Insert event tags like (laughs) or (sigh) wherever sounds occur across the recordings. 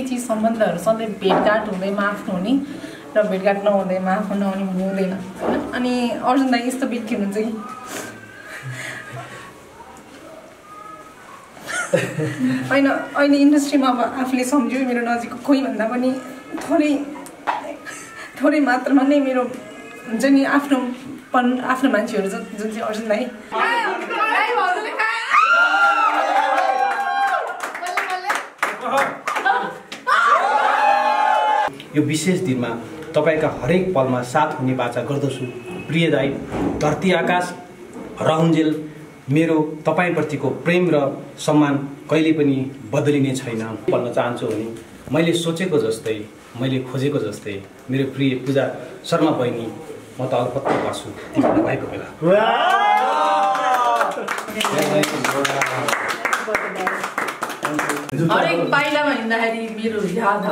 चिज सम्बन्धहरू सधैँ भेटघाट हुँदैमा आफ्नो हुने र भेटघाट नहुँदैमा आफ्नो नहुने भन्ने हुँदैन। होइन अनि अर्जुन दाई यस्तो व्यक्ति हुनुहुन्छ कि होइन अहिले इन्डस्ट्रीमा अब आफूले सम्झ्यो मेरो नजिकको कोही भन्दा पनि थोरै थोरै मात्रामा नै मेरो हुन्छ नि आफ्नो पन आफ्नो मान्छेहरू ज- जुन चाहिँ अर्जुन दाई यो विशेष दिनमा तपाईँका हरेक पलमा साथ हुने बाचा गर्दछु। प्रिय दाई धरती आकाश रहन्जेल मेरो तपाईँप्रतिको प्रेम र सम्मान कहिले पनि बदलिने छैन। भन्न चाहन्छु भने मैले सोचेको जस्तै मैले खोजेको जस्तै मेरो प्रिय पूजा शर्मा बहिनी म त अल्पत्त गर्छु भएको बेला। हरेक पाइलामा हिँड्दाखेरि मेरो याद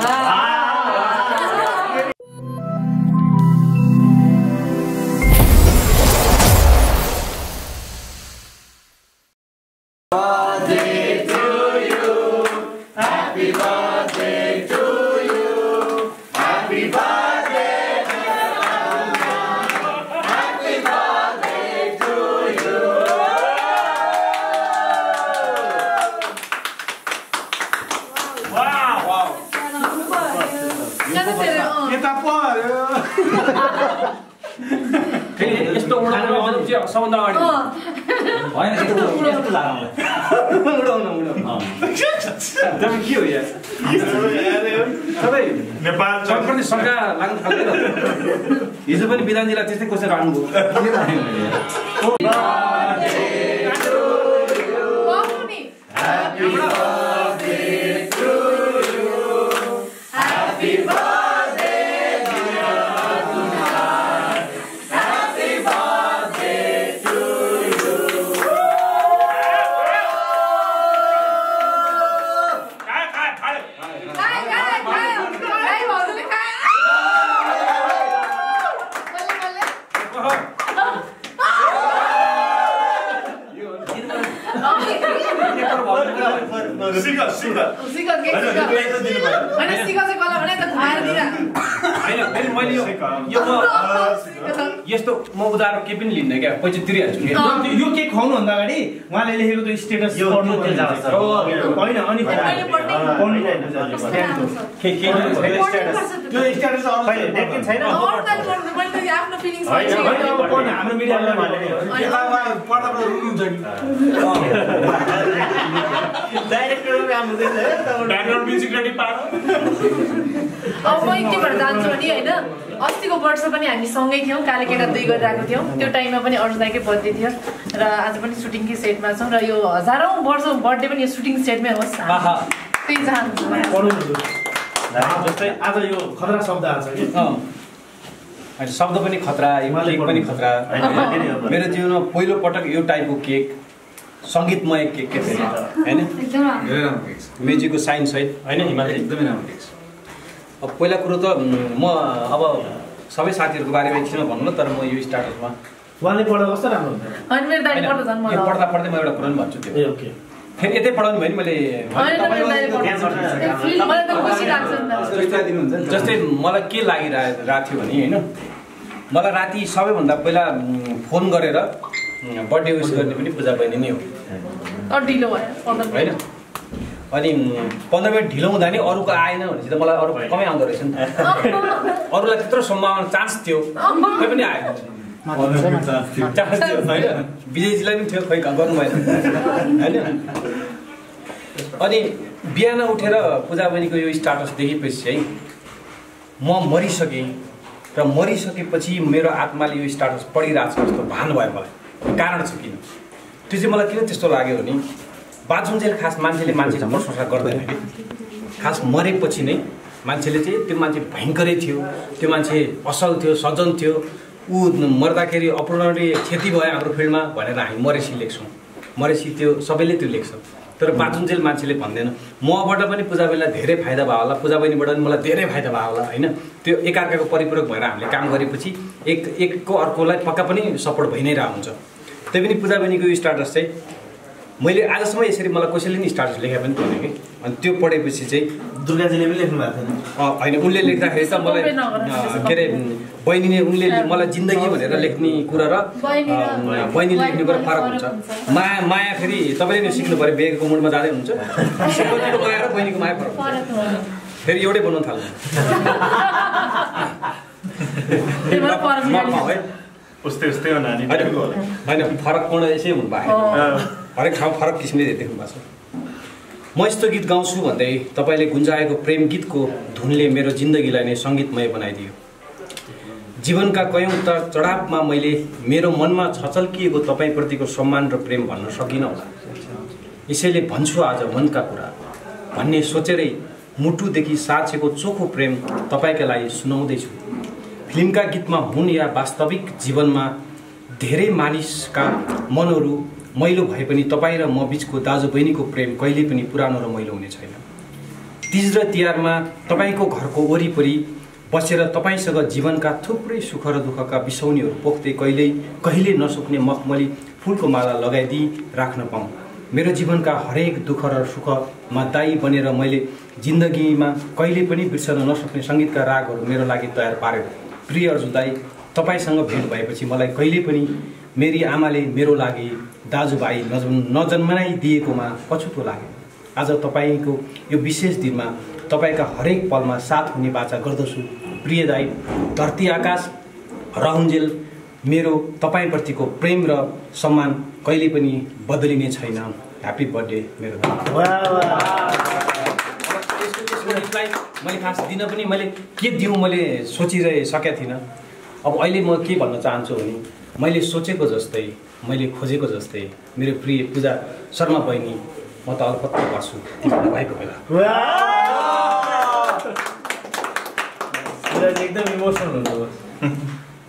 फेरि यस्तो उडाउनु आउनु चाहिँ सबभन्दा अगाडि होइन यस्तो उडाउन नेपाल सरकारले सरकार लाग्नु थाल्दैन हिजो पनि विधानजीलाई त्यस्तै कोसेर आउनुभयो होइन फेरि मैले यो यो म यस्तो म उधारो केही पनि लिन्न क्या पैसा तिरिहाल्छु यो केक खुवाउनुभन्दा अगाडि उहाँले लेखेको त्यो स्टेटस। होइन अनि। पढ्नु के- के मिडियाले भने ब्याकग्राउन्ड म्युजिक रेडी पार अब म एकटिभबाट जान्छु भने होइन? अस्तिको वर्ष पनि हामी सँगै थियौँ कालेकेटा दुई गरिरहेको थियौँ। त्यो टाइममा पनि अर्जुनदाईकै बर्थडे थियो र आज पनि सुटिङकै सेटमा छौँ र यो हजारौँ वर्ष बर्थडे पनि यो सुटिङ सेटमै होस् त्यही चाहन्छु जस्तै आज यो खतरा शब्द आएको छ कि? शब्द पनि खतरा यो केक पनि खतरा। (laughs) मेरो जीवनमा पहिलो पटक यो टाइपको केक। सङ्गीतमय केक के फेरि होइन? म्युजिकको साइन सहित। होइन हिमालय। एकदमै राम्रो छ। अब पहिला कुरो त म अब सबै साथीहरूको बारेमा एकछिनमा भन्नु न तर म यो स्टार्टसमा उहाँले पढ्दा कस्तो राम्रो हुन्छ? पढ्दा पढ्दा पढ्दै म एउटा कुरा पनि भन्छु त्यो। ए ओके। फेरि यतै पढाउनु भयो नि मैले होइन मेरो दाइले पढ्दा मलाई त खुसी लाग्छ नि त। जस्तै मलाई के लागिरहेको रहेको थियो भने होइन? मलाई राति सबैभन्दा पहिला फोन गरेर बर्थडे विस गर्ने पनि पूजा बहिनी नै हो। होइन? अनि पन्ध्र मिनट ढिलो हुँदा नि अरूको आएन भनेपछि त मलाई अरू कमै आउँदो रहेछ नि त। अरूलाई त्यत्रो सम्भावना चान्स थियो। खै पनि आएन चान्स थियो होइन? विजयजीलाई पनि थियो खै गर्नु भएन। होइन? अनि बिहान उठेर पूजा बहिनीको यो स्टाटस देखेपछि चाहिँ म मरिसकेँ र मरिसकेपछि मेरो आत्माले यो स्टाटस पढिरहेको छ जस्तो भान भयो मलाई। कारण छ किन? त्यो चाहिँ मलाई किन त्यस्तो लाग्यो भने बाजुन्जेल खास मान्छेले मान्छेको प्रशंसा गर्दैन कि? खास मरेपछि नै मान्छेले चाहिँ त्यो मान्छे भयङ्करै थियो त्यो मान्छे असल थियो सज्जन थियो ऊ मर्दाखेरि अपूर्णले क्षति भयो हाम्रो फिल्डमा भनेर हामी मरेसी लेख्छौँ। मरेसी त्यो सबैले त्यो लेख्छ। तर बाजुन्जेल मान्छेले भन्दैन। मबाट पनि पूजा बहिनीलाई धेरै फाइदा भयो होला। पूजा बहिनीबाट पनि मलाई धेरै फाइदा भयो होला होइन? त्यो एकअर्काको परिपूरक भएर हामीले काम गरेपछि एक एकको अर्कोलाई पक्का पनि सपोर्ट भइ नै रहेको हुन्छ। त्यही पनि पूजा बहिनीको यो स्टाटस चाहिँ मैले आजसम्म यसरी मलाई कसैले नि स्टाटस लेखे पनि थिएन कि। अनि त्यो पढेपछि चाहिँ दुर्गाजीले पनि लेख्नु भएको थिएन। होइन उनले लेख्दाखेरि त मलाई के अरे बहिनीले उनले मलाई जिन्दगी भनेर लेख्ने कुरा र बहिनी बहिनीले लेख्ने कुरा फरक हुन्छ। माया माया फेरि तपाईँले नि सिक्नु पऱ्यो बिहेको मुडमा जाँदै हुन्छ माया र बहिनीको माया फरक फेरि एउटै बनाउनु थाल्नु। (laughs) है। उस्तै उस्तै हो नानी। होइन फरक पूर्ण यसै हुनु भएको अँ। हरेक ठाउँ फरक किसिमले देख्नु भएको छ। म यस्तो गीत गाउँछु भन्दै तपाईँले गुन्जाएको प्रेम गीतको धुनले मेरो जिन्दगीलाई नै सङ्गीतमय बनाइदियो। जीवनका कयौँ त चढावमा मैले मेरो मनमा छचल्किएको तपाईँप्रतिको सम्मान र प्रेम भन्न सकिनँ होला। यसैले भन्छु आज मनका कुरा। भन्ने सोचेरै मुटुदेखि साँचेको चोखो प्रेम तपाईँका लागि सुनाउँदैछु। फिल्मका गीतमा हुन् या वास्तविक जीवनमा धेरै मानिसका मनहरू मैलो भए पनि तपाईँ र म बिचको दाजुबहिनीको प्रेम कहिले पनि पुरानो र मैलो हुने छैन। तिज र तिहारमा तपाईँको घरको वरिपरि बसेर तपाईँसँग जीवनका थुप्रै सुख र दुःखका बिसौनीहरू पोख्दै कहिल्यै कहिले नसुक्ने मखमली फुलको माला लगाइदिई राख्न पाऊँ। मेरो जीवनका हरेक दुःख र सुखमा दायी बनेर मैले जिन्दगीमा कहिले पनि बिर्सन नसक्ने सङ्गीतका रागहरू मेरो लागि तयार पार्यो प्रिय अर्जु दाई तपाईँसँग भेट भएपछि मलाई कहिले पनि मेरी आमाले मेरो लागि दाजुभाइ नजन् नजन्माइदिएकोमा पछुतो लाग्यो। आज तपाईँको यो विशेष दिनमा तपाईँका हरेक पलमा साथ हुने बाचा गर्दछु। प्रिय दाई धरती आकाश रहन्जेल मेरो तपाईँप्रतिको प्रेम र सम्मान कहिले पनि बदलिने छैन। ह्याप्पी बर्थडे मेरो मैले खास दिन पनि मैले के दिउँ मैले सोचिरहे सकेको थिइनँ। अब अहिले म के भन्न चाहन्छु भने मैले सोचेको जस्तै मैले खोजेको जस्तै मेरो प्रिय पूजा शर्मा बहिनी म त अलपत्त गर्छु भएको बेला। एकदम इमोसनल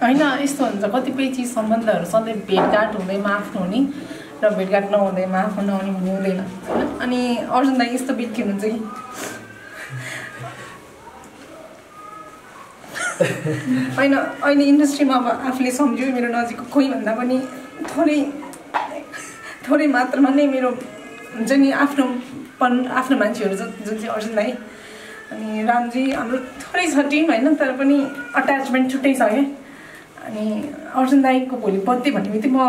होइन यस्तो हुन्छ कतिपय चिज सम्बन्धहरू सधैँ भेटघाट हुँदैमा आफ्नो हुने र भेटघाट नहुँदैमा आफ्नो नहुने हुँदैन होइन? अनि अर्जुन दाई यस्तो बिट खेल्नुहुन्छ कि होइन अहिले इन्डस्ट्रीमा अब आफूले सम्झ्यो मेरो नजिकको कोही भन्दा पनि थोरै थोरै मात्रामा नै मेरो हुन्छ नि आफ्नो पन आफ्नो मान्छेहरू जुन चाहिँ अर्जुन दाई अनि रामजी हाम्रो थोरै छ टिम होइन तर पनि अट्याचमेन्ट छुट्टै छ क्या अनि अर्जुन दाईको भोलि बर्थडे भन्ने बित्तिकै म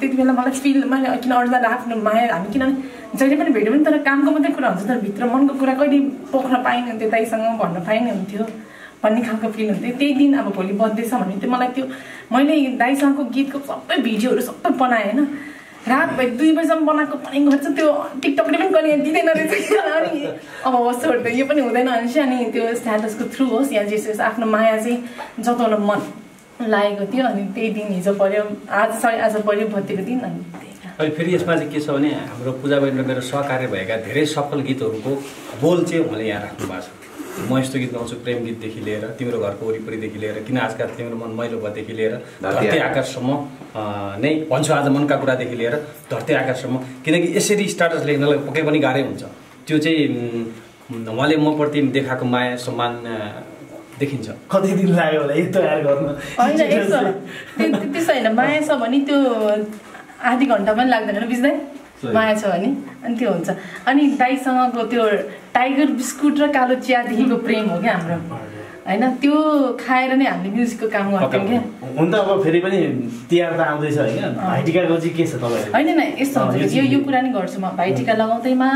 त्यति बेला मलाई फिल मैले किन अर्जुन दाईलाई आफ्नो माया हामी किनभने जहिले पनि भेट्यो भने तर कामको मात्रै कुरा हुन्छ तर भित्र मनको कुरा कहिले पोख्न पाइने हुन्थ्यो दाईसँग भन्न पाइने हुन्थ्यो भन्ने खालको फिल हुन्थ्यो। त्यही दिन अब भोलि बर्थडे छ भने मलाई त्यो मैले दाईसँगको गीतको सबै भिडियोहरू सबै बनाएँ होइन। रातभरि दुई बजीसम्म बनाएको पनि गर्छ त्यो टिकटकले पनि कहिले दिँदैन रहेछ अनि अब होस् छोड यो पनि हुँदैन भने चाहिँ अनि त्यो स्ट्याटसको थ्रु होस् या जे होस् आफ्नो माया चाहिँ जताउन मन। लागेको थियो अनि त्यही दिन हिजो पऱ्यो आज सरी आज पऱ्यो बर्थडेको दिन अनि। अहिले फेरि यसमा चाहिँ के छ भने हाम्रो पूजा बहिनी मेरो सहकार्य भएका धेरै सफल गीतहरूको बोल चाहिँ उहाँले यहाँ राख्नु भएको छ। म यस्तो गीत गाउँछु प्रेम गीतदेखि लिएर तिम्रो घरको वरिपरिदेखि लिएर किन आजकल तिम्रो मन मैलो भएदेखि लिएर धरती आकाशसम्म नै भन्छु आज मनका कुरादेखि लिएर धरती आकाशसम्म। किनकि यसरी स्टाटस लेख्नलाई पक्कै पनि गाह्रै हुन्छ। त्यो चाहिँ उहाँले मप्रति देखाएको माया सम्मान देखिन्छ। कति दिन लाग्यो होला यो तयार गर्न। होइन यस्तो त्यो- त्यसो होइन माया छ भने त्यो आधी घन्टा पनि लाग्दैन बुझ्दै माया छ भने अनि त्यो हुन्छ। अनि दाईसँगको त्यो टाइगर बिस्कुट र कालो चियादेखिको प्रेम हो क्या हाम्रो। होइन? त्यो खाएर नै हामीले म्युजिकको काम गर्थ्यौँ क्या। हुन त अब फेरि पनि तिहार त आउँदैछ होइन? भाइटिकाको चाहिँ के छ तपाईँहरू होइन न यस्तो हुन्छ यो यो कुरा नै गर्छु। म भाइटिका लगाउँदैमा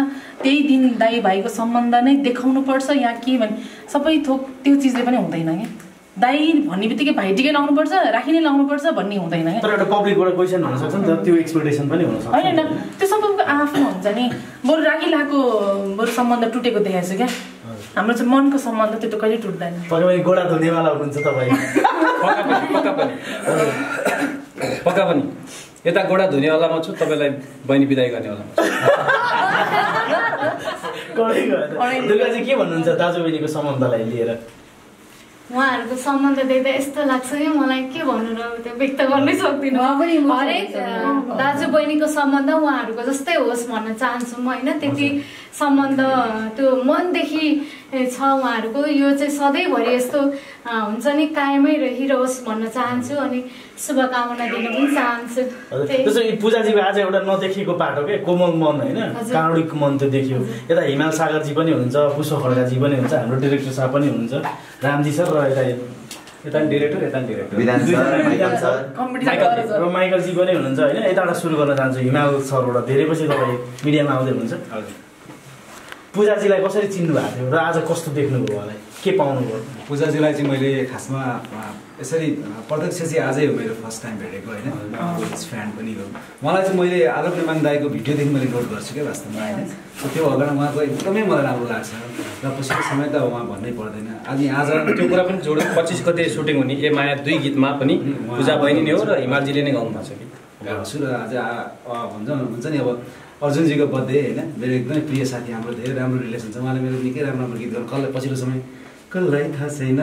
त्यही दिन दाई भाइको सम्बन्ध नै देखाउनु पर्छ या के भने सबै थोक त्यो चिजले पनि हुँदैन क्या। दाई भन्ने बित्तिकै भाइटिकै लाउनुपर्छ राखी नै लाउनुपर्छ भन्ने हुँदैन तर एउटा पब्लिकबाट क्वेसन हुनसक्छ नि त त्यो एक्सपेक्टेसन पनि हुनसक्छ होइन होइन त्यो सबैको आफ्नो हुन्छ नि। बरु राखी लाएको बरु सम्बन्ध टुटेको देखाएको छु क्या। हाम्रो चाहिँ मनको सम्बन्ध त्यो त कहिले टुट्दैन। गोडा धुनेवाला हुनुहुन्छ तपाईँ। पक्का पनि पक्का पनि। यता गोडा धुनेवालामा छु तपाईँलाई बहिनी बिदाई गर्नेवालामा छु। दुर्गाजी के भन्नुहुन्छ सम्बन्धलाई लिएर? उहाँहरूको सम्बन्ध देख्दा यस्तो लाग्छ कि मलाई के भन्नु र त्यो व्यक्त गर्नै सक्दिनँ। उहाँ पनि emotional हरेक दाजु बहिनीको सम्बन्ध उहाँहरूको जस्तै होस् भन्न चाहन्छु म होइन? त्यति सम्बन्ध त्यो मनदेखि छ उहाँहरूको। यो चाहिँ सधैँभरि यस्तो हुन्छ नि कायमै रहिरहोस् भन्न चाहन्छु अनि शुभकामना दिन पनि चाहन्छु। पूजाजीको आज एउटा नदेखिएको पाटो के? कोमल मन होइन। काँडिक मन त्यो देखियो। यता हिमाल सागरजी पनि हुनुहुन्छ पुष्प खड्काजी पनि हुन्छ हाम्रो डिरेक्टर साहब पनि हुनुहुन्छ। रामजी सर र यता यता डिरेक्टर यता डिरेक्टर। र माइकलजी पनि हुनुहुन्छ होइन? यताबाट सुरु गर्न चाहन्छु। हिमाल सरबाट धेरै पछि तपाईँ मिडियामा आउँदै हुनुहुन्छ। हजुर। पूजाजीलाई कसरी चिन्नु भएको थियो? र आज कस्तो देख्नुभयो उहाँलाई के पाउनुभयो? पूजाजीलाई चाहिँ मैले खासमा यसरी प्रत्यक्ष चाहिँ आजै हो मेरो फर्स्ट टाइम भेटेको होइन? फ्यान पनि हो। मलाई चाहिँ मैले आलोक निर्माण दाईको भिडियोदेखि मैले नोट गर्छु क्या वास्तवमा होइन? त्यो अगाडि उहाँको एकदमै मलाई राम्रो लाग्छ। र पछिको समय त उहाँ भन्नै पर्दैन। अनि आज त्यो कुरा पनि जोड्यो पच्चिस गते सुटिङ हुने ए माया दुई गीतमा पनि पूजा बहिनी नै हो र हिमालजीले नै गाउनु भएको छ कि। गाउँछु र आज भन्छ हुन्छ नि अब अर्जुनजीको बर्थडे होइन? मेरो एकदमै प्रिय साथी हाम्रो धेरै राम्रो रिलेसन छ। उहाँले मेरो निकै राम्रो राम्रो गीत गर्नु कसलाई पछिल्लो समय? कसलाई थाहा छैन?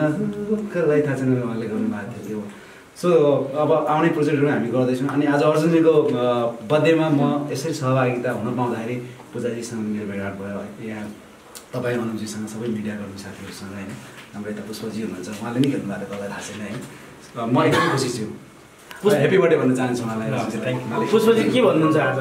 कसलाई थाहा छैन? उहाँले गर्नुभएको थियो। त्यो सो अब आउने प्रोजेक्टहरू हामी गर्दैछौँ। अनि आज अर्जुनजीको बर्थडेमा म यसरी सहभागिता हुन पाउँदाखेरि पूजाजीसँग मेरो भेटघाट भयो। यहाँ तपाईँ अनुजीसँग सबै मिडियाकर्मी साथीहरूसँग होइन? हाम्रो यता पुष्पजी हुनुहुन्छ। उहाँले नि खेल्नु भएको कसलाई थाहा छैन है म एकदमै खुसी छु। हेप्पी बर्थडे भन्न चाहन्छु उहाँलाई। पुष्पजी के भन्नुहुन्छ आज?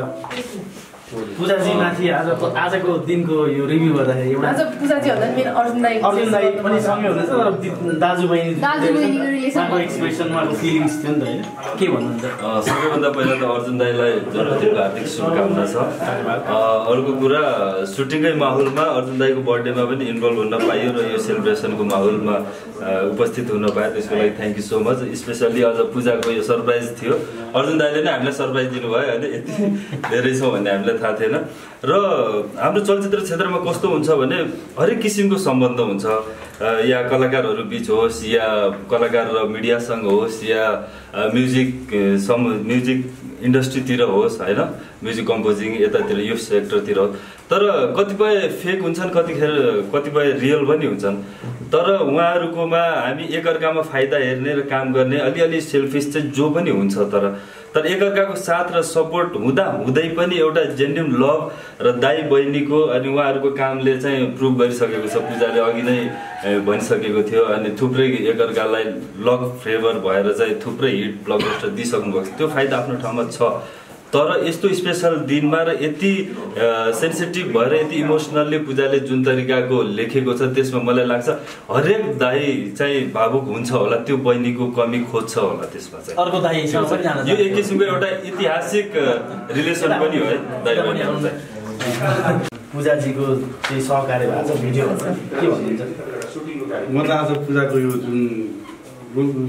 पूजाजी माथि आज आजको दिनको यो रिभ्यू गर्दाखेरि एउटा आज पूजाजी भन्दा मेरो अर्जुन दाई अर्जुन दाई पनि सँगै हुनुहुन्छ तर दाजु बहिनी दाजु बहिनीको relation उहाँको एक्सप्रेसन उहाँको फिलिङ्स थियो नि त होइन। के भन्नुहुन्छ? अ, सबैभन्दा पहिला त अर्जुन दाईलाई जन्मदिनको हार्दिक शुभकामना छ। अर्को कुरा सुटिङकै माहौलमा अर्जुन दाईको बर्थडेमा पनि इन्भल्भ हुन पाइयो र यो सेलिब्रेसनको माहौलमा उपस्थित हुन पायो। त्यसको लागि thank you so much specially अझ पूजाको यो सरप्राइज थियो। अर्जुन दाईले नै हामीलाई सरप्राइज दिनुभयो होइन? यति धेरै छौँ भन्ने हामीलाई थाहा थिएन। र हाम्रो चलचित्र क्षेत्रमा कस्तो हुन्छ भने हरेक किसिमको सम्बन्ध हुन्छ। या कलाकारहरू बिच होस् या कलाकार र मिडियासँग होस् या म्युजिक सम म्युजिक इन्डस्ट्रीतिर होस् होइन? म्युजिक कम्पोजिङ यतातिर यो सेक्टरतिर। तर कतिपय फेक हुन्छन् कतिखेर कतिपय रियल पनि हुन्छन्। तर उहाँहरूकोमा हामी एकअर्कामा फाइदा हेर्ने र काम गर्ने अलिअलि सेल्फिस चाहिँ जो पनि हुन्छ तर तर एकअर्काको साथ र सपोर्ट हुँदा हुँदै पनि एउटा जेन्युन लभ र दाई बहिनीको अनि उहाँहरूको कामले चाहिँ प्रुभ गरिसकेको छ। पूजाले अघि नै भनिसकेको थियो अनि थुप्रै एकअर्कालाई लभ फेभर भएर चाहिँ थुप्रै हिट ब्लकबस्टर दिइसक्नु भएको छ। त्यो फाइदा आफ्नो ठाउँमा छ। तर यस्तो स्पेसल दिनमा र यति सेन्सिटिभ भएर यति इमोसनल्ली पूजाले जुन तरिकाको लेखेको छ त्यसमा मलाई लाग्छ हरेक दाई चाहिँ भावुक हुन्छ होला त्यो बहिनीको कमी खोज्छ होला त्यसमा चाहिँ। अर्को यो एक किसिमको एउटा ऐतिहासिक रिलेसन पनि हो है चाहिँ पूजाजीको चाहिँ सहकार्य भएको छ भिडियो के भन्नुहुन्छ? म त आज पूजाको यो जुन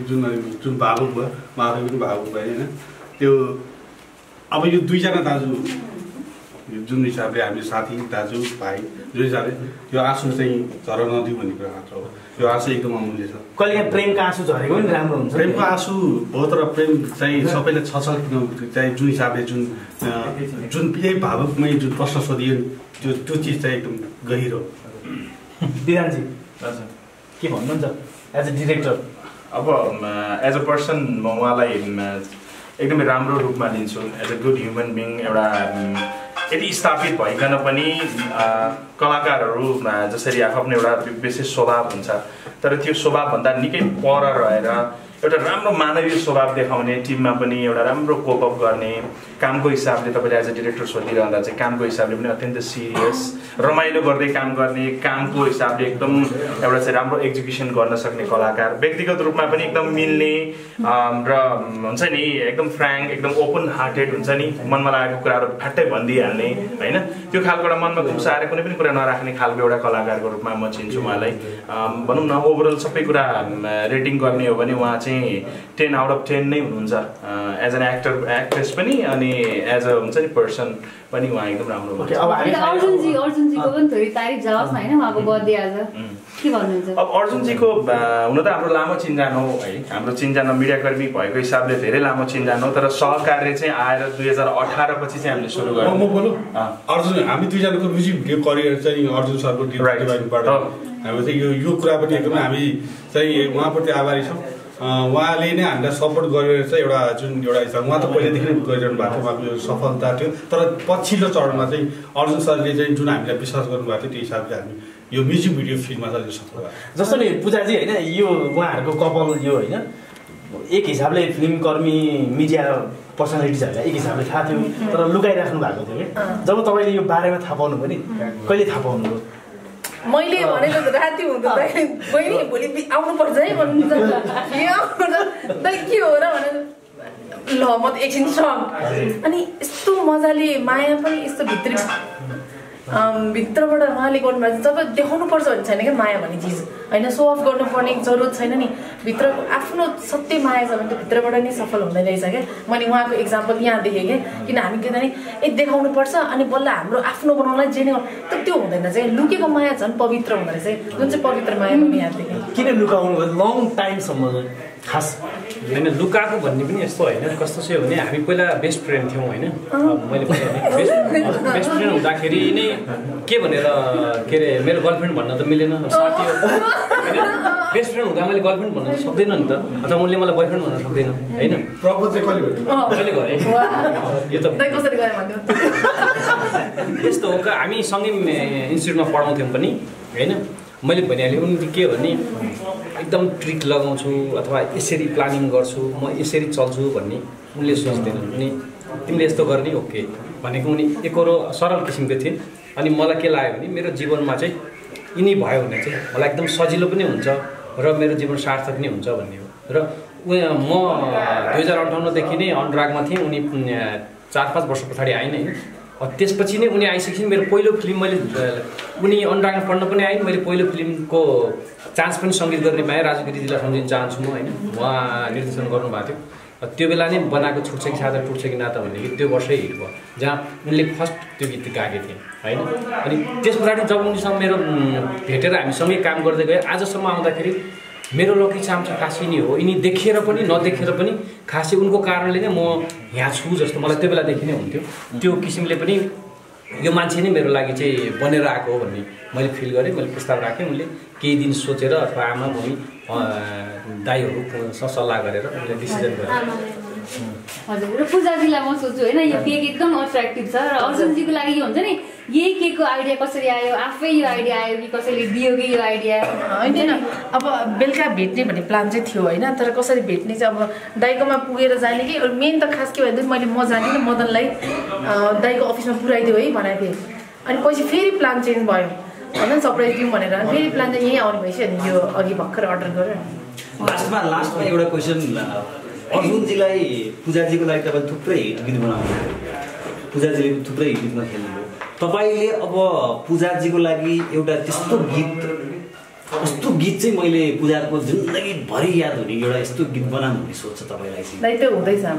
जुन जुन भावुक भयो आफै पनि भावुक भएँ होइन त्यो अब यो दुईजना दाजु यो जुन हिसाबले हामी साथी दाजु भाइ जुन हिसाबले यो आँसु चाहिँ झर नदिउँ भन्ने कुरा मात्र हो। यो आँसु एकदम अमूल्य छ। कहिले प्रेमको आँसु झरेको पनि राम्रो हुन्छ प्रेमको आँसु हो तर प्रेम चाहिँ सबैले छ चाहिँ जुन हिसाबले जुन जुन यही भावुकमै जुन प्रश्न सोधियो नि, त्यो त्यो चिज चाहिँ एकदम गहिरो। विधानजी के भन्नुहुन्छ एज अ डिरेक्टर? अब एज अ पर्सन म उहाँलाई एकदमै राम्रो रूपमा लिन्छु. As a good human being एउटा यति स्थापित भइकन पनि कलाकारहरू जसरी आफ्नो एउटा विशेष स्वभाव हुन्छ तर त्यो स्वभावभन्दा निकै पर रहेर एउटा राम्रो मानवीय स्वभाव देखाउने टिममा पनि एउटा राम्रो कोपअप गर्ने कामको हिसाबले तपाईँले एज अ डिरेक्टर सोधिरहँदा चाहिँ कामको हिसाबले पनि अत्यन्त सिरियस रमाइलो गर्दै काम गर्ने कामको हिसाबले एकदम एउटा चाहिँ राम्रो एक्जिक्युसन गर्न सक्ने कलाकार व्यक्तिगत रूपमा पनि एकदम मिल्ने र हुन्छ नि एकदम फ्रेङ्क एकदम ओपन हार्टेड हुन्छ नि मनमा लागेको कुराहरू फ्याट्टै भनिदिइहाल्ने होइन? त्यो खालको एउटा मनमा खुम्साएर कुनै पनि कुरा नराख्ने खालको एउटा कलाकारको रूपमा म चिन्छु उहाँलाई। भनौँ न ओभरअल सबै कुरा रेटिङ गर्ने हो भने उहाँ चाहिँ टेन आउट अफ टेन नै हुनुहुन्छ एज एन एक्टर एक्ट्रेस पनि अनि एज अ हुन्छ नि पर्सन पनि उहाँ एकदम राम्रो अब अर्जुनजीको पनि थोरै तारिफ जाओस् न होइन उहाँको बर्थडे आज। के भन्नुहुन्छ? अब अर्जुनजीको अ, हुन त हाम्रो लामो चिन्जान हो है। हाम्रो चिन्जान मिडियाकर्मी भएको हिसाबले धेरै लामो चिन्जान हो तर सहकार्य चाहिँ आएर दुई हजार अठार पछि चाहिँ हामीले सुरु गर्यौँ म बोलौँ। अर्जुन हामी दुईजनाको म्युजिक भिडियो करियर चाहिँ अर्जुन सरको Right. डिपार्टमेन्टबाट हो। हामी चाहिँ यो यो कुरा पनि एकदमै हामी चाहिँ उहाँप्रति आभारी छौँ। उहाँले नै हामीलाई सपोर्ट गरेर चाहिँ एउटा जुन एउटा हिसाब उहाँ त पहिल्यैदेखि नै गरिरहनु भएको थियो उहाँको यो सफलता थियो। तर पछिल्लो चरणमा चाहिँ अर्जुन सरले चाहिँ जुन हामीलाई विश्वास गर्नुभएको थियो त्यो हिसाबले हामी यो म्युजिक भिडियो फिल्डमा चाहिँ सफल भयो जस्तो नि पूजाजी होइन यो उहाँहरूको कपाल यो होइन एक हिसाबले फिल्म कर्मी मिडिया पर्सनालिटिजहरूलाई एक हिसाबले थाहा थियो तर लुकाइराख्नु भएको थियो। कि जब तपाईँले यो बारेमा थाहा पाउनु भयो नि कहिले थाहा पाउनुभयो? मैले भनेको त राति हुँदा त बहिनी भोलि आउनुपर्छ है भन्नुहुन्छ त। के हो र भनेर। ल म त एकछिन सक अनि यस्तो मजाले माया पनि यस्तो भित्री भित्रबाट उहाँले गर्नुभएको जब देखाउनु पर्छ भन्ने छैन क्या माया भन्ने चिज। होइन सो अफ गर्नुपर्ने जरुरत छैन नि। भित्रको आफ्नो सत्य माया छ भने त भित्रबाट नै सफल हुँदैन रहेछ क्या। मैले उहाँको इक्जाम्पल यहाँ देखेँ क्या। किन हामी के भने ए देखाउनु पर्छ अनि बल्ल हाम्रो आफ्नो बनाउनलाई जे नै गर्नु त त्यो हुँदैन चाहिँ। लुकेको माया झन् पवित्र हुँदो रहेछ। जुन चाहिँ पवित्र माया मैले यहाँ देखेँ। किन लुकाउनु लङ टाइमसम्म खास होइन लुकाएको भन्ने पनि यस्तो होइन कस्तो चाहिँ हो भने हामी पहिला बेस्ट फ्रेन्ड थियौँ होइन। मैले बेस्ट बेस्ट फ्रेन्ड हुँदाखेरि नै के भनेर के अरे मेरो गर्लफ्रेन्ड भन्न त मिलेन साथी हो। बेस्ट फ्रेन्ड हुँदा मैले गर्लफ्रेन्ड भन्न त सक्दैन नि त अथवा उसले मलाई बोयफ्रेन्ड भन्न सक्दैन होइन। प्रपोज चाहिँ कहिले गरेँ। यो त यस्तो हो हामी सँगै इन्स्टिट्युटमा पढाउँथ्यौँ पनि होइन। मैले भनिहालेँ उनले के भने एकदम ट्रिक लगाउँछु अथवा यसरी प्लानिङ गर्छु म यसरी चल्छु भन्ने उनले सोच्दैनन् अनि तिमीले यस्तो गर्ने ओके। भनेको उनी एकरो सरल किसिमको थिए। अनि मलाई के लाग्यो भने मेरो जीवनमा चाहिँ यिनी भयो भने चाहिँ मलाई एकदम सजिलो पनि हुन्छ र मेरो जीवन सार्थक नै हुन्छ भन्ने हो। र उ- म दुई हजार अन्ठाउन्नदेखि नै अनुरागमा थिएँ। उनी चार पाँच वर्ष पछाडि आइन् त्यसपछि नै उनी आइसकेपछि मेरो पहिलो फिल्म मैले उनी अनुरागमा पढ्न पनि आइन् मैले पहिलो फिल्मको चान्स पनि सङ्गीत गर्ने पाएँ राजु गिरिजीलाई सम्झिन चाहन्छु म होइन? उहाँ निर्देशन गर्नुभएको थियो। त्यो बेला नै बनाएको छुट्छ कि सादा टुट्छ कि नाता भन्ने गीत त्यो वर्षै हिट भयो जहाँ उनले फर्स्ट त्यो गीत गाएका थिए होइन? अनि त्यस पछाडि जब उनीसँग मेरो भेटेर हामी सँगै काम गर्दै गयो आजसम्म आउँदाखेरि मेरो लकी चाहिँ खासै नै हो यिनी देखेर पनि नदेखेर पनि खासै उनको कारणले नै म यहाँ छु जस्तो मलाई त्यो बेलादेखि नै हुन्थ्यो। त्यो किसिमले पनि यो मान्छे नै मेरो लागि चाहिँ बनेर आएको हो भन्ने मैले फिल गरेँ मैले प्रस्ताव राखेँ। उनले केही दिन सोचेर अथवा आमा मम्मी दाईहरूसँग सल्लाह गरेर उनले डिसिजन गरेँ हजुर र पूजाजीलाई म सोध्छु होइन यो केक एकदम अट्र्याक्टिभ छ र अर्जुनजीको लागि यो हुन्छ नि यही केकको आइडिया कसरी आयो आफै यो आइडिया आयो कि कसैले दियो कि यो आइडिया होइन अब बेलुका भेट्ने भन्ने प्लान चाहिँ थियो होइन तर कसरी भेट्ने चाहिँ अब दाइकोमा पुगेर जाने कि मेन त खास के भन्दा मैले म जान्दिनँ मदनलाई दाइको अफिसमा पुऱ्याइदियो है भनेको थिएँ। अनि पछि फेरि प्लान चेन्ज भयो। होइन सरप्राइज दिउँ भनेर। फेरि प्लान चाहिँ यहीँ आउने भएपछि अनि यो अघि भर्खर अर्डर गरेर। लास्टमा लास्टमा एउटा क्वेसन अर्जुनजीलाई पूजाजीको लागि तपाईँ थुप्रै हिट गीत बनाउनु पूजाजीले थुप्रै हिट गीतमा खेल्नुभयो। तपाईँले अब पूजाजीको लागि एउटा त्यस्तो गीत यस्तो गीत चाहिँ मैले पूजाको जिन्दगीभरि याद हुने एउटा यस्तो गीत बनाऊँ भन्ने सोच छ तपाईँलाई चाहिँ।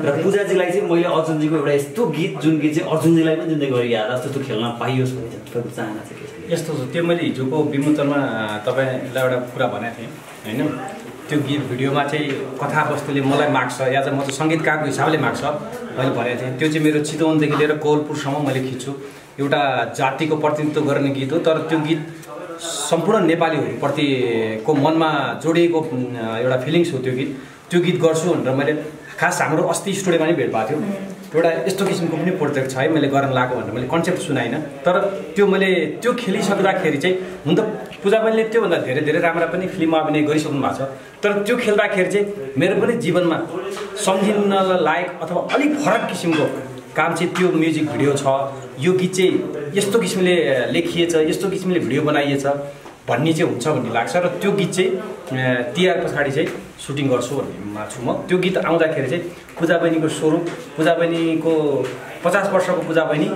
र। पूजाजीलाई चाहिँ मैले अर्जुनजीको एउटा यस्तो गीत जुन गीत चाहिँ अर्जुनजीलाई पनि जिन्दगीभरि याद आज त्यस्तो खेल्न पाइयोस् भन्ने चाहिँ तपाईँको चाहना चाहिँ के छ? यस्तो छ त्यो मैले हिजोको विमोचनमा तपाईँलाई एउटा कुरा भनेको थिएँ होइन? त्यो गीत भिडियोमा चाहिँ कथावस्तुले मलाई माग्छ या चाहिँ म चाहिँ सङ्गीतकारको हिसाबले माग्छ मैले भनेको थिएँ। त्यो चाहिँ मेरो चितवनदेखि लिएर कौलपुरसम्म मैले खिच्छु। एउटा जातिको प्रतिनिधित्व गर्ने गीत हो तर त्यो गीत सम्पूर्ण नेपालीहरूप्रतिको मनमा जोडिएको एउटा फिलिङ्स हो त्यो गीत। त्यो गीत गर्छु भनेर मैले खास हाम्रो अस्ति स्टुडियोमा नै भेट भएको थियो। एउटा यस्तो किसिमको पनि प्रोजेक्ट छ है मैले गर्न लागेको भनेर। मैले कन्सेप्ट सुनाइनँ। तर त्यो मैले त्यो खेलिसक्दाखेरि चाहिँ हुन त पूजा बहिनीले त्योभन्दा धेरै धेरै राम्रा पनि फिल्ममा अभिनय गरिसक्नु भएको छ। तर त्यो खेल्दाखेरि चाहिँ मेरो पनि जीवनमा सम्झिन लायक अथवा अलिक फरक किसिमको काम चाहिँ त्यो म्युजिक भिडियो छ। यो गीत चाहिँ यस्तो किसिमले लेखिएछ यस्तो किसिमले भिडियो बनाइएछ भन्ने चाहिँ हुन्छ भन्ने लाग्छ। र त्यो गीत चाहिँ तिहार पछाडि चाहिँ सुटिङ गर्छु भन्नेमा छु म। त्यो गीत आउँदाखेरि चाहिँ पूजा बहिनीको स्वरूप पूजा बहिनीको पचास वर्षको पूजा बहिनी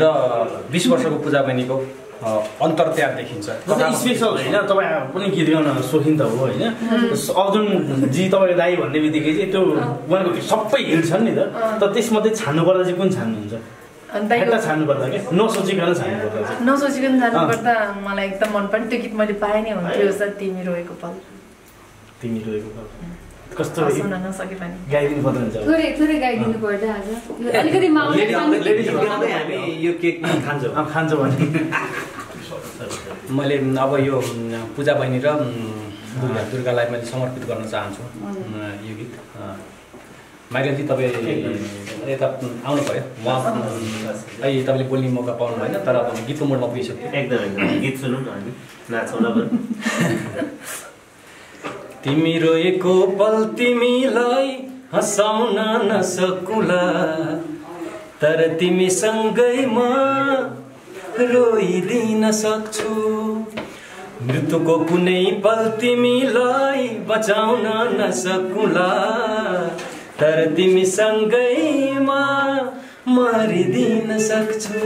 र बिस वर्षको पूजा बहिनीको अन्तर त्यहाँ देखिन्छ स्पेसल होइन तपाईँ पनि गीत गाउन सोखिन त हो होइन। अर्जुनजी तपाईँको दाई भन्ने बित्तिकै चाहिँ त्यो उहाँको सबै हिट छन् नि त। तर त्यसमध्ये छान्नु पर्दा चाहिँ कुन छान्नुहुन्छ? नसोचिकन छान्नु पर्दा मलाई एकदम मन पर्ने त्यो गीत मैले पाएँ नै हुन्थ्यो सर तिमी रोएको पल। तिमी रोएको पल। कस्तो सुन्न नसके पनि गाइदिनु पर्दा हुन्छ थोरै थोरै गाइदिनु पर्दा आज। यो अलिकति माउले लेडी आउँदै लेडिज गाउँदै हामी यो केक खान्छौँ। भने। मैले अब यो पूजा बहिनी र दुर्गा दुर्गालाई मैले समर्पित गर्न चाहन्छु। यो गीत। माइकलजी तपाईँ यता आउनु पऱ्यो म अहिले तपाईँले बोल्ने मौका पाउनु भएन तर अब गीतको मोडमा पुगिसक्यो। एकदम। एकदम गीत सुनौँ न हामी नाचौँ (laughs) तिमी रोएको पल तिमीलाई हँसाउन नसकुला। तर तिमीसँगै म रोइदिन सक्छु। मृत्युको कुनै पल तिमीलाई बचाउन नसकुला। तर तिमीसँगै म मरिदिन सक्छु।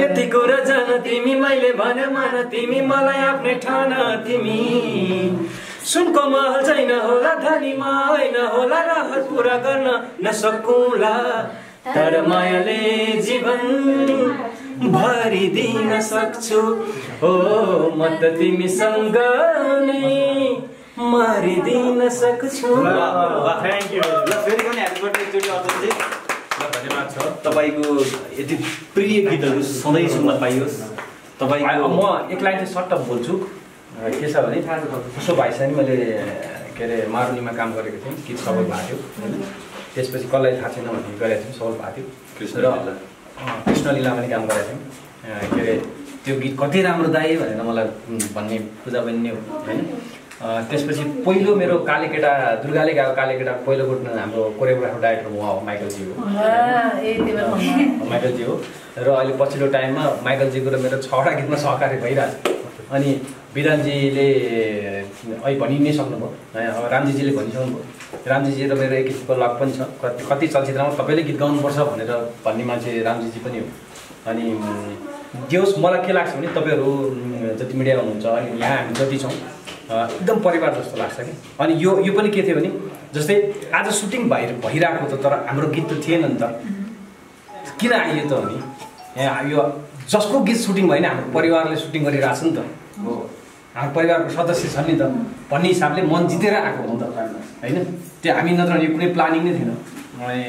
यति कुरा जान तिमी मैले भने मन तिमी मलाई आफ्नै ठान तिमी सुनको महल छैन होला धनीमा होइन होला राहत पुरा गर्न नसकुला। तर मायाले जीवन भरिदिन सक्छु। हो म त तिमीसँग नै मरिदिन सक्छु। थ्याङ्क यू ल फेरि पनि ह्याप्पी बर्थडे एकचोटि अर्जुनजी ल, धन्यवाद छ। तपाईँको यति प्रिय गीतहरू सधैँ सुन्न पाइयोस्। अब तपाईँको म एक लाइन चाहिँ सर्ट अप बोल्छु। के छ भने उसो भाइसँग नि मैले के अरे मारुनीमा काम गरेको थिएँ गीत सफल भएको थियो होइन? त्यसपछि कसलाई थाहा छैन भने गरेको थियौँ सफल भएको कृष्ण थियो र कृष्ण लीलामा पनि काम गरेको थियौँ के अरे त्यो गीत कति राम्रो दाए भनेर मलाई भन्ने पूजा बन्ने हो होइन? त्यसपछि पहिलो मेरो काले केटा दुर्गाले गाएको काले केटा पहिलो गुट हाम्रो कोरियोग्राफर डाइरेक्टर उहाँ हो माइकलजी हो। ए त्यही भएर भन्नु। माइकलजी हो। र अहिले पछिल्लो टाइममा माइकलजीको र मेरो छवटा गीतमा सहकारी भइरहेको छ अनि विधानजीले भनि नै सक्नुभयो। अब रामजीजीले भनिसक्नुभयो। रामजीजी र मेरो एक किसिमको लक पनि छ। कति कति चलचित्रमा तपाईँले गीत गाउनुपर्छ भनेर भन्ने मान्छे रामजीजी पनि हो। अनि जे मलाई के लाग्छ भने तपाईँहरू जति मिडिया हुनुहुन्छ अनि यहाँ हामी जति छौँ एकदम परिवार जस्तो लाग्छ कि। अनि यो यो पनि के थियो भने जस्तै आज सुटिङ भइ भइरहेको त तर हाम्रो गीत त थिएन नि त। किन आइयो त भने यहाँ यो जसको गीत सुटिङ भयो भने हाम्रो परिवारले सुटिङ गरिरहेको छ नि त। हो। हाम्रो परिवारको सदस्य छन् नि त भन्ने हिसाबले मन जितेर आएको हो नि त होइन त्यो हामी नत्र यो कुनै प्लानिङ नै थिएन अनि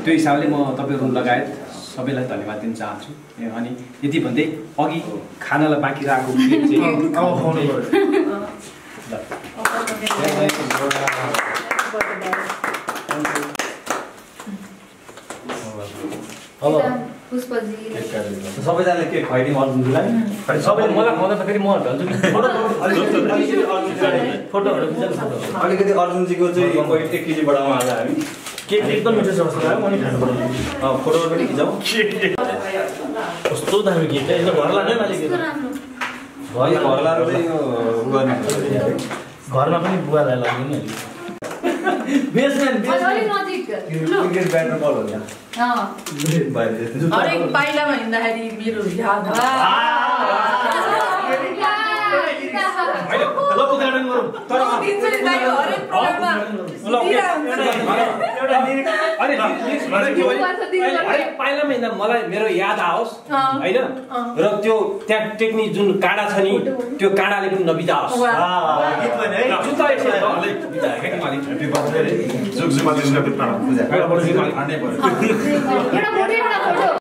त्यो हिसाबले म तपाईँहरू लगायत सबैलाई धन्यवाद दिन चाहन्छु अनि यति भन्दै अघि खानालाई बाँकी रहेको केक सबैजनाले के खुवाइदिउँ अर्जुनजीलाई सबैले मलाई खुवाउँदा त फेरि म अलिकति (laughs) फोटोहरू अलिकति अर्जुनजीको चाहिँ वेट एक केजी बढाउँ आज हामी। केक एकदम मिठो छ फोटोहरू पनि कस्तो दामी केक घर लाने चाहिँ यो उ गर्ने। घरमा पनि बुवालाई लाग्यो नि बेसम्यान अझ अलिक हरेक पाइलामा हिँड्दाखेरि मेरो याद आउँछ। ल उद्घाटन गरौँ म दिन्छु नि दाइ, हरेक प्रोग्राममा दिइरहन्छ। अरे हरेक पाइलामा हिँड्दा मलाई मेरो याद आओस्। होइन र त्यो त्यहाँ टेक्ने जुन काँडा छ नि त्यो काँडाले पनि नबिताओस् जुत्ता